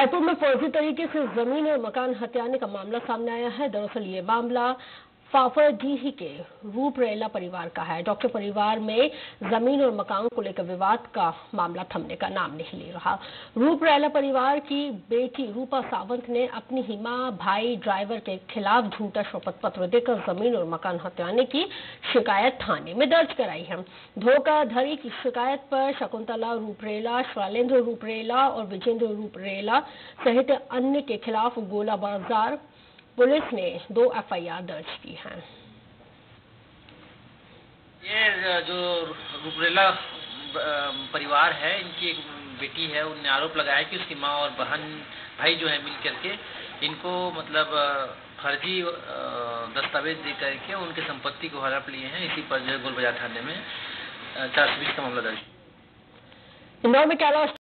रायपुर में फर्जी तरीके से ज़मीन और मकान हत्याने का मामला सामने आया है। दरअसल ये मामला फाफरडीही के रूपरेला परिवार का है। डॉक्टर परिवार में ज़मीन और मकान को लेकर विवाद का मामला थमने का नाम नहीं ले रहा। रूपरेला परिवार की बेटी रूपा सावंत ने अपनी ही माँ, भाई, ड्राइवर के खिलाफ झूठा शपथ पत्र देकर ज़मीन और मकान हत्याने की शिकायत थाने में दर्ज कराई है। धोखाधड़ी की शिकायत पर शकुंतला रूपरेला, शैलेंद्र रूपरेला और विजेंद्र रूपरेला सहित अन्य के खिलाफ गोला बाज़ार पुलिस ने दो एफआईआर दर्ज की है। ये जो रुपरेला परिवार है इनकी एक बेटी है उनने आरोप लगाया कि उसकी माँ और बहन भाई जो है मिल करके इनको मतलब फर्जी दस्तावेज़ दे करके उनके संपत्ति को हड़प लिए हैं इसी पर जो है गोलबाजार थाने में चार सौ बीस का मामला दर्ज। इंदौर में कैलाश